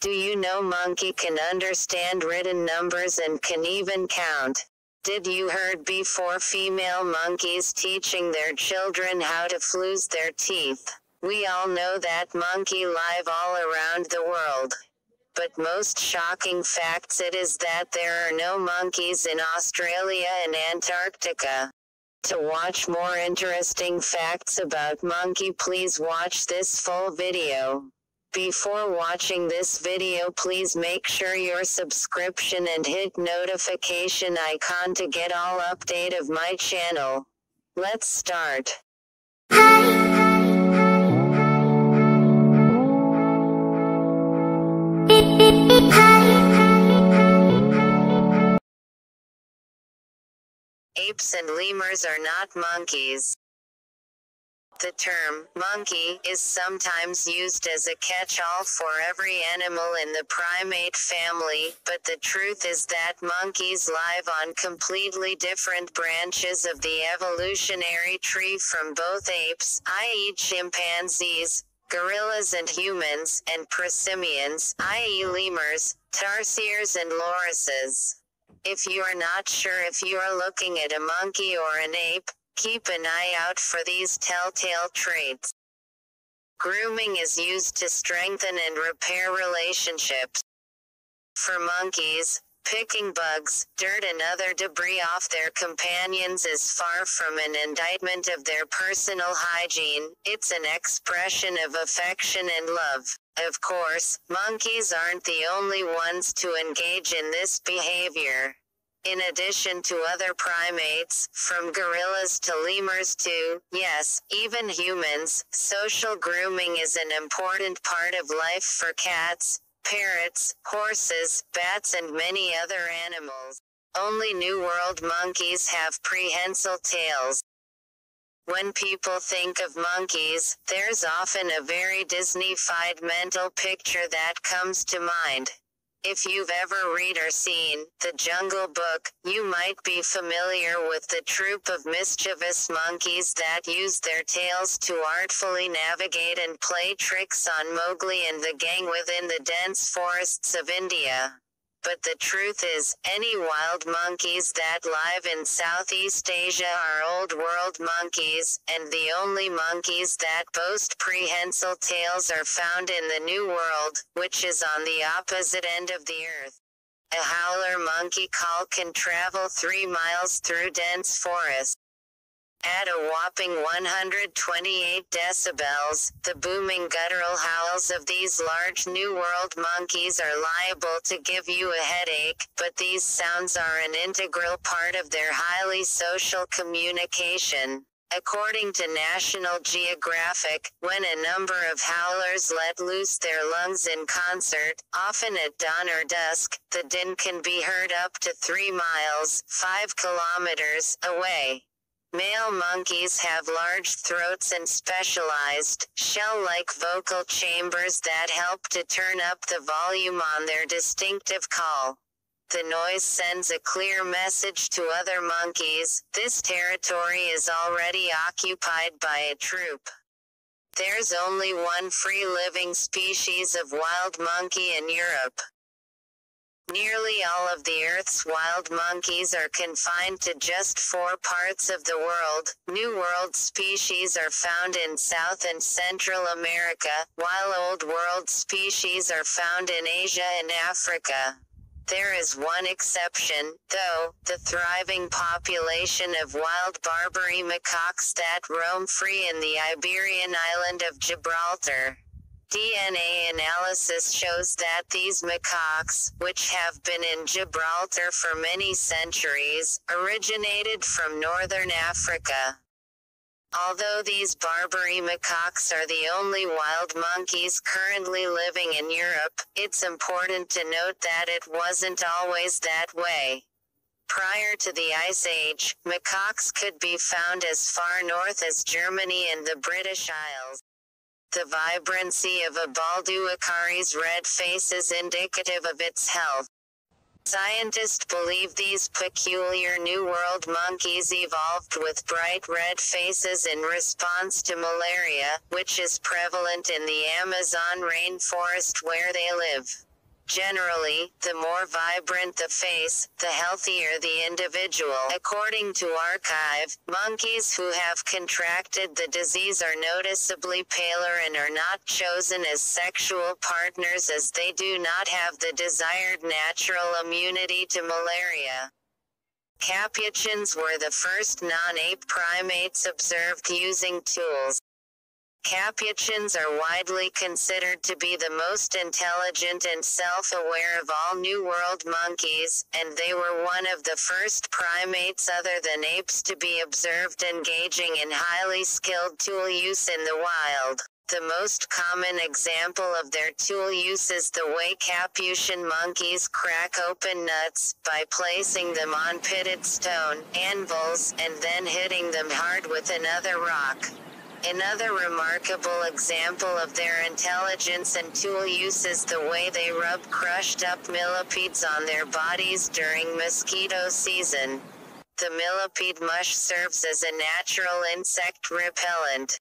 Do you know monkey can understand written numbers and can even count? Did you heard before female monkeys teaching their children how to flues their teeth? We all know that monkey live all around the world. But most shocking facts it is that there are no monkeys in Australia and Antarctica. To watch more interesting facts about monkey please watch this full video. Before watching this video please make sure your subscription and hit notification icon to get all update of my channel. Let's start. Apes and lemurs are not monkeys. The term monkey is sometimes used as a catch-all for every animal in the primate family, but the truth is that monkeys live on completely different branches of the evolutionary tree from both apes, i.e. chimpanzees, gorillas and humans, and prosimians, i.e. lemurs, tarsiers and lorises. If you are not sure if you are looking at a monkey or an ape, keep an eye out for these telltale traits. Grooming is used to strengthen and repair relationships. For monkeys, picking bugs, dirt and other debris off their companions is far from an indictment of their personal hygiene, it's an expression of affection and love. Of course, monkeys aren't the only ones to engage in this behavior. In addition to other primates, from gorillas to lemurs to, yes, even humans, social grooming is an important part of life for cats, parrots, horses, bats and many other animals. Only New World monkeys have prehensile tails. When people think of monkeys, there's often a very Disney-fied mental picture that comes to mind. If you've ever read or seen The Jungle Book, you might be familiar with the troop of mischievous monkeys that use their tails to artfully navigate and play tricks on Mowgli and the gang within the dense forests of India. But the truth is, any wild monkeys that live in Southeast Asia are old world monkeys, and the only monkeys that boast prehensile tails are found in the New World, which is on the opposite end of the earth. A howler monkey call can travel 3 miles through dense forests. At a whopping 128 decibels, the booming guttural howls of these large New World monkeys are liable to give you a headache, but these sounds are an integral part of their highly social communication. According to National Geographic, when a number of howlers let loose their lungs in concert, often at dawn or dusk, the din can be heard up to 3 miles, 5 kilometers, away. Male monkeys have large throats and specialized, shell-like vocal chambers that help to turn up the volume on their distinctive call. The noise sends a clear message to other monkeys, this territory is already occupied by a troop. There's only one free living species of wild monkey in Europe. Nearly all of the Earth's wild monkeys are confined to just four parts of the world. New World species are found in South and Central America, while Old World species are found in Asia and Africa. There is one exception, though, the thriving population of wild Barbary macaques that roam free in the Iberian island of Gibraltar. DNA analysis shows that these macaques, which have been in Gibraltar for many centuries, originated from northern Africa. Although these Barbary macaques are the only wild monkeys currently living in Europe, it's important to note that it wasn't always that way. Prior to the Ice Age, macaques could be found as far north as Germany and the British Isles. The vibrancy of a bald uakari's red face is indicative of its health. Scientists believe these peculiar New World monkeys evolved with bright red faces in response to malaria, which is prevalent in the Amazon rainforest where they live. Generally, the more vibrant the face, the healthier the individual. According to Arkive, monkeys who have contracted the disease are noticeably paler and are not chosen as sexual partners as they do not have the desired natural immunity to malaria. Capuchins were the first non-ape primates observed using tools. Capuchins are widely considered to be the most intelligent and self-aware of all New World monkeys, and they were one of the first primates other than apes to be observed engaging in highly skilled tool use in the wild. The most common example of their tool use is the way capuchin monkeys crack open nuts, by placing them on pitted stone, anvils, and then hitting them hard with another rock. Another remarkable example of their intelligence and tool use is the way they rub crushed up millipedes on their bodies during mosquito season. The millipede mush serves as a natural insect repellent.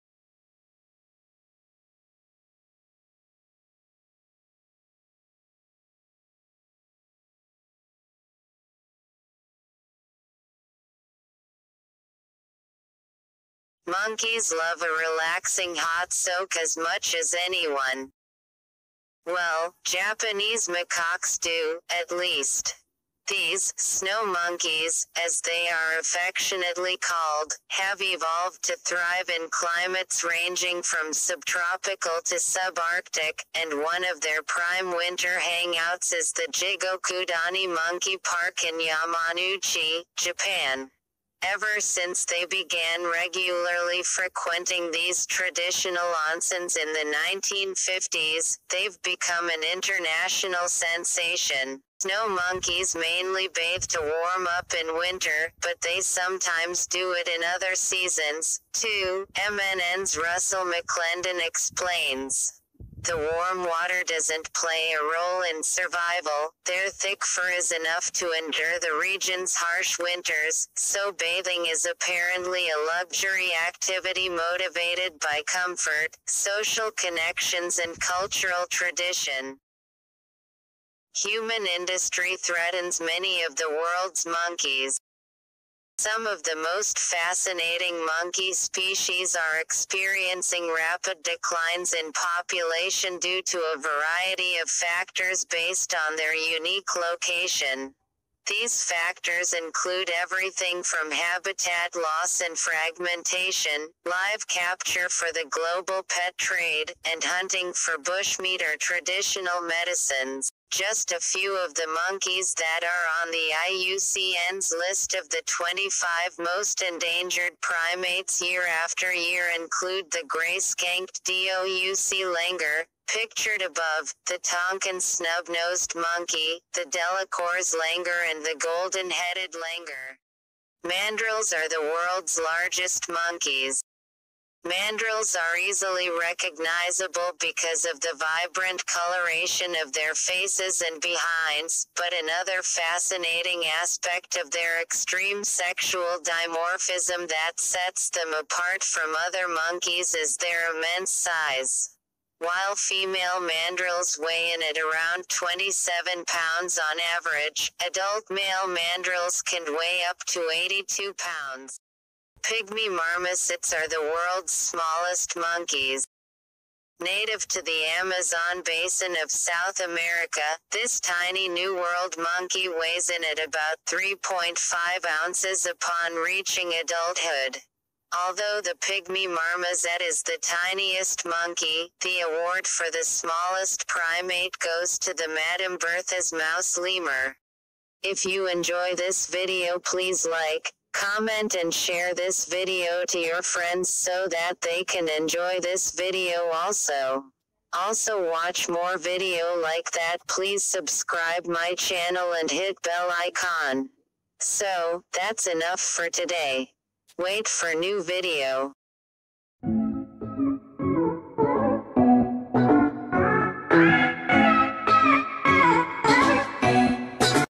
Monkeys love a relaxing hot soak as much as anyone. Well, Japanese macaques do, at least. These, snow monkeys, as they are affectionately called, have evolved to thrive in climates ranging from subtropical to subarctic, and one of their prime winter hangouts is the Jigokudani Monkey Park in Yamanouchi, Japan. Ever since they began regularly frequenting these traditional onsens in the 1950s, they've become an international sensation. Snow monkeys mainly bathe to warm up in winter, but they sometimes do it in other seasons, too, MNN's Russell McLendon explains. The warm water doesn't play a role in survival, their thick fur is enough to endure the region's harsh winters, so bathing is apparently a luxury activity motivated by comfort, social connections and cultural tradition. Human industry threatens many of the world's monkeys. Some of the most fascinating monkey species are experiencing rapid declines in population due to a variety of factors based on their unique location. These factors include everything from habitat loss and fragmentation, live capture for the global pet trade, and hunting for bushmeat or traditional medicines. Just a few of the monkeys that are on the IUCN's list of the 25 most endangered primates year after year include the gray-shanked DOUC langur, pictured above, the Tonkin snub-nosed monkey, the Delacour's langur and the golden-headed langur. Mandrills are the world's largest monkeys. Mandrills are easily recognizable because of the vibrant coloration of their faces and behinds, but another fascinating aspect of their extreme sexual dimorphism that sets them apart from other monkeys is their immense size. While female mandrills weigh in at around 27 pounds on average, adult male mandrills can weigh up to 82 pounds. Pygmy marmosets are the world's smallest monkeys. Native to the Amazon basin of South America, this tiny New World monkey weighs in at about 3.5 ounces upon reaching adulthood. Although the pygmy marmoset is the tiniest monkey, the award for the smallest primate goes to the Madame Berthe's mouse lemur. If you enjoy this video please like, Comment and share this video to your friends so that they can enjoy this video also. Also watch more video like that please subscribe my channel and hit bell icon. So, that's enough for today. Wait for new video.